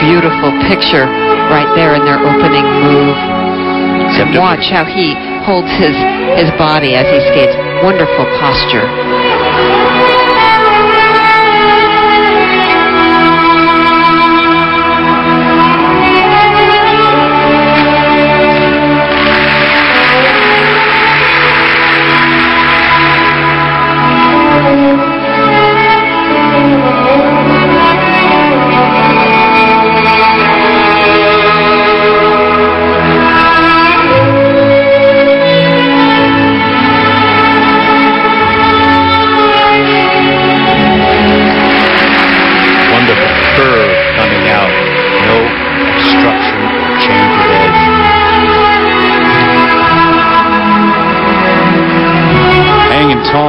beautiful picture right there in their opening move. And watch how he holds his, his body as he skates. Wonderful posture.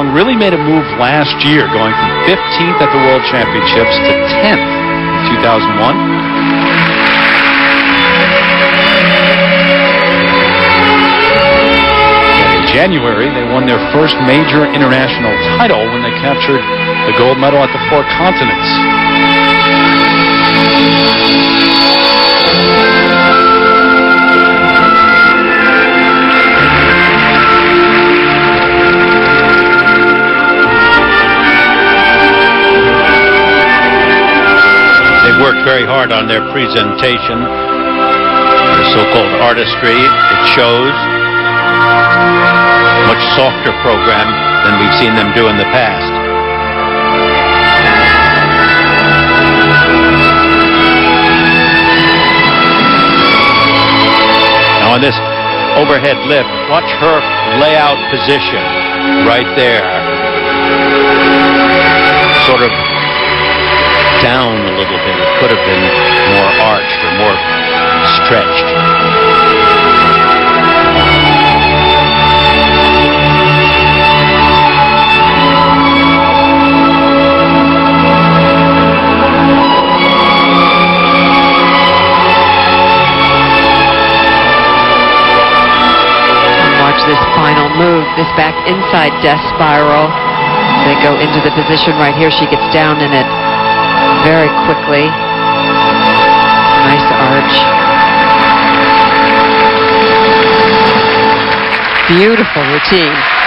Really made a move last year, going from 15th at the World Championships to 10th in 2001. In January, they won their first major international title when they captured the gold medal at the Four Continents. Very hard on their presentation, their so-called artistry. It shows much softer program than we've seen them do in the past. Now on this overhead lift, watch her layout position right there. Sort of down a little bit. It could have been more arched or more stretched. Watch this final move, this back inside death spiral. They go into the position right here. She gets down in it quickly. Nice arch. Beautiful routine.